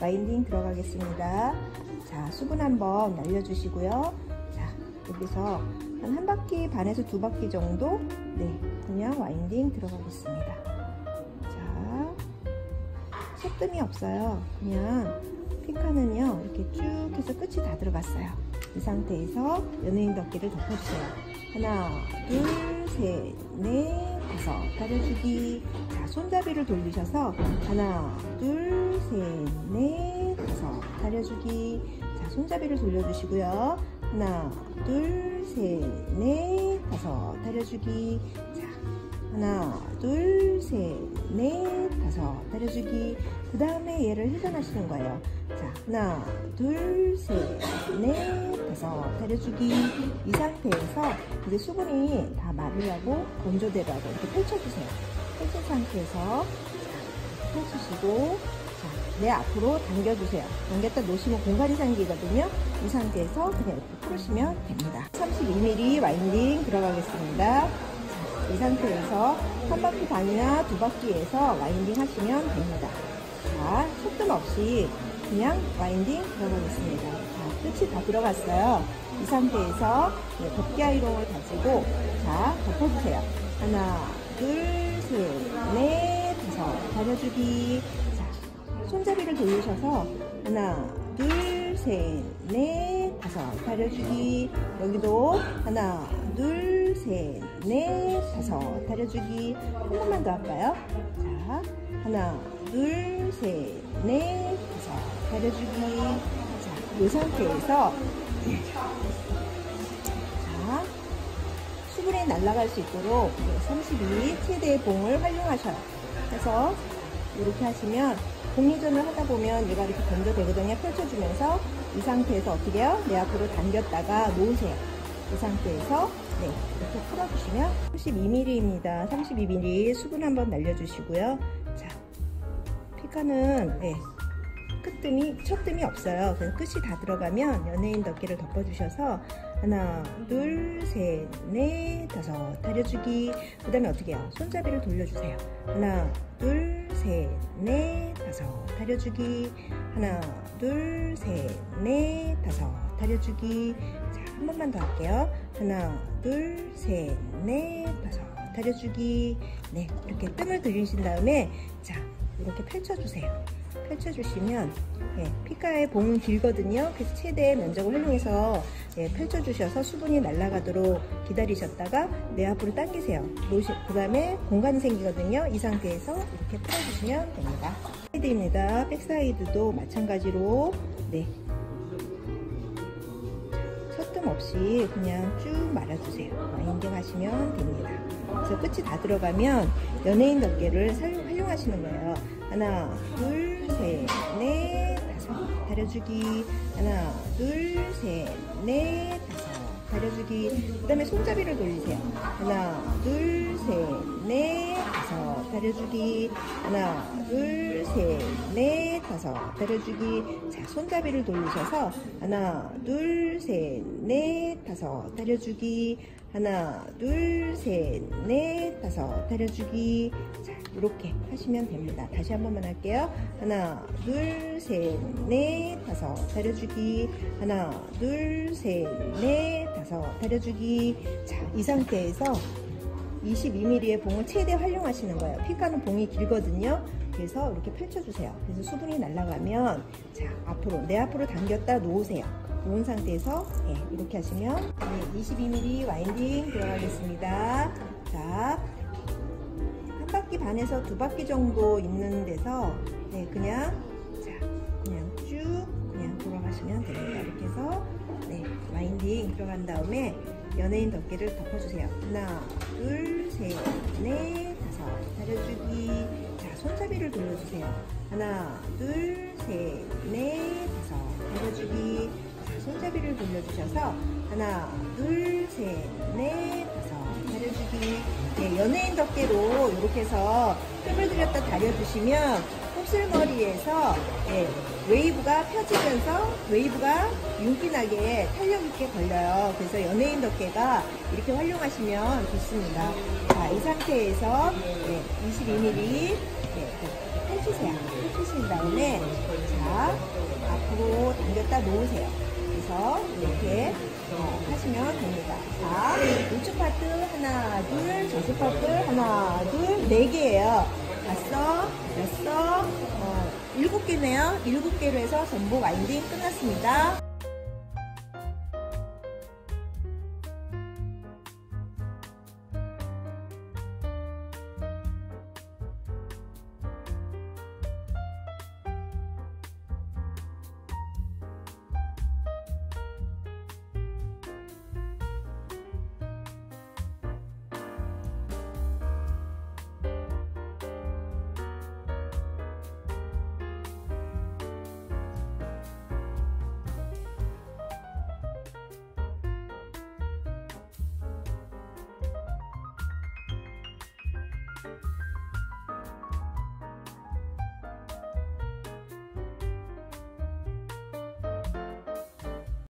와인딩 들어가겠습니다. 자, 수분 한번 날려주시고요. 자, 여기서 한 한 바퀴 반에서 두 바퀴 정도 네, 그냥 와인딩 들어가겠습니다. 자, 속뜸이 없어요. 그냥 피카는요, 이렇게 쭉 해서 끝이 다 들어갔어요. 이 상태에서 연예인 덮개를 덮어주세요. 하나, 둘, 셋, 넷, 다섯. 다려주기. 자, 손잡이를 돌리셔서 하나, 둘, 셋, 넷, 다섯. 다려주기. 자, 손잡이를 돌려주시고요. 하나, 둘, 셋, 넷, 다섯. 다려주기. 자, 하나, 둘, 셋, 넷, 다섯. 다려주기. 그 다음에 얘를 회전하시는 거예요. 자, 하나, 둘, 셋, 넷, 다섯. 다려주기. 이 상태에서 이제 수분이 다 마르려고 건조대로 하고 이렇게 펼쳐주세요. 펼친 상태에서 자, 펼치시고 자, 내 앞으로 당겨주세요. 당겼다 놓으시면 공간이 생기거든요. 이 상태에서 그냥 이렇게 풀으시면 됩니다. 32mm 와인딩 들어가겠습니다. 자, 이 상태에서 한 바퀴 반이나 두 바퀴에서 와인딩 하시면 됩니다. 자, 속도 없이 그냥 와인딩 들어가겠습니다. 자, 끝이 다 들어갔어요. 이 상태에서 네, 덮개 아이롱을 가지고 자, 덮어주세요. 하나, 둘, 셋, 넷, 다섯. 다려주기. 자, 손잡이를 돌리셔서 하나, 둘, 셋, 넷, 다섯. 다려주기. 여기도 하나, 둘, 셋, 넷, 다섯. 다려주기. 한 번만 더 할까요? 자, 하나, 둘, 셋, 넷, 다섯. 다려주기. 자, 이 상태에서 자, 수분이 날아갈 수 있도록 32 최대의 봉을 활용하셔요. 그래서 이렇게 하시면 공리전을 하다 보면 얘가 이렇게 건조되거든요. 펼쳐주면서 이 상태에서 어떻게 해요? 내 앞으로 당겼다가 놓으세요. 이 상태에서 네, 이렇게 풀어주시면 32mm입니다. 32mm 수분 한번 날려주시고요. 자, 피카는 네, 끝뜸이 첫뜸이 없어요. 그래서 끝이 다 들어가면 연예인 덮개를 덮어주셔서 하나, 둘, 셋, 넷, 다섯 다려주기. 그 다음에 어떻게 해요? 손잡이를 돌려주세요. 하나, 둘, 셋, 넷, 다섯 다려주기. 하나, 둘, 셋, 넷, 다섯 다려주기. 자, 한 번만 더 할게요. 하나, 둘, 셋, 넷, 다섯 다려주기. 네, 이렇게 뜸을 들이신 다음에 자, 이렇게 펼쳐주세요. 펼쳐주시면 예, 피카의 봉은 길거든요. 그래서 최대의 면적을 활용해서 예, 펼쳐주셔서 수분이 날아가도록 기다리셨다가 내 앞으로 당기세요. 그 다음에 공간이 생기거든요. 이 상태에서 이렇게 풀어주시면 됩니다. 사이드입니다. back side도 마찬가지로 네, 첫뜸 없이 그냥 쭉 말아주세요. 와인딩 하시면 됩니다. 그래서 끝이 다 들어가면 연예인 덮개를 활용하시는 거예요. 하나, 둘, 셋, 넷, 다섯. 다려주기. 하나, 둘, 셋, 넷, 다섯. 다려주기. 그 다음에 손잡이를 돌리세요. 하나, 둘, 다려주기. 하나, 둘, 셋, 넷, 다섯. 다려주기. 자, 손잡이를 돌리셔서 하나, 둘, 셋, 넷, 다섯. 다려주기. 하나, 둘, 셋, 넷, 다섯. 다려주기. 자, 이렇게 하시면 됩니다. 다시 한 번만 할게요. 하나, 둘, 셋, 넷, 다섯. 다려주기. 하나, 둘, 셋, 넷, 다섯. 다려주기. 자, 이 상태에서 22mm의 봉을 최대 활용하시는 거예요. 피카는 봉이 길거든요. 그래서 이렇게 펼쳐주세요. 그래서 수분이 날아가면 자 앞으로 내 앞으로 당겼다 놓으세요. 놓은 상태에서 네, 이렇게 하시면 네, 22mm 와인딩 들어가겠습니다. 자, 한 바퀴 반에서 두 바퀴 정도 있는 데서 네, 그냥 자 그냥 쭉 그냥 돌아가시면 됩니다. 이렇게 해서 네, 와인딩 들어간 다음에 연예인 덮개를 덮어주세요. 하나, 둘, 셋, 넷, 다섯. 다려주기. 자, 손잡이를 돌려주세요. 하나, 둘, 셋, 넷, 다섯. 다려주기. 자, 손잡이를 돌려주셔서 하나, 둘, 셋, 넷, 다섯. 다려주기. 네, 연예인 덮개로 이렇게 해서 뜸을 들였다 다려주시면 곱슬머리에서 예, 웨이브가 펴지면서 웨이브가 윤기나게 탄력 있게 걸려요. 그래서 연예인 덮개가 이렇게 활용하시면 좋습니다. 자, 이 상태에서 예, 22mm 예, 펼치세요. 펼치신 다음에 자, 앞으로 당겼다 놓으세요. 그래서 이렇게 어, 하시면 됩니다. 자, 우측 파트 하나, 둘, 좌측 파트 하나, 둘, 네 개예요. 봤어? 됐어? 어, 7개네요. 일곱 개로 해서 전부 와인딩 끝났습니다.